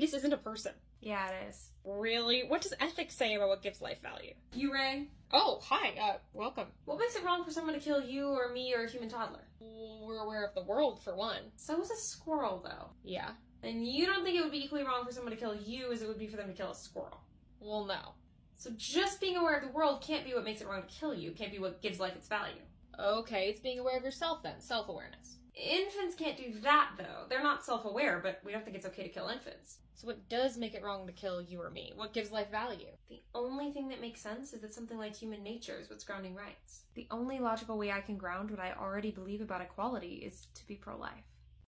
This isn't a person. Yeah, it is. Really? What does ethics say about what gives life value? You rang? Oh, hi. Uh, welcome. What makes it wrong for someone to kill you or me or a human toddler? We're aware of the world, for one. So is a squirrel, though. Yeah. And you don't think it would be equally wrong for someone to kill you as it would be for them to kill a squirrel. Well, no. So just being aware of the world can't be what makes it wrong to kill you, can't be what gives life its value. Okay, it's being aware of yourself then. Self awareness. Infants can't do that, though. They're not self aware, but we don't think it's okay to kill infants. So, what does make it wrong to kill you or me? What gives life value? The only thing that makes sense is that something like human nature is what's grounding rights. The only logical way I can ground what I already believe about equality is to be pro life.